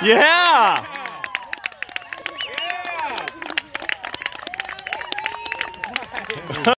Yeah!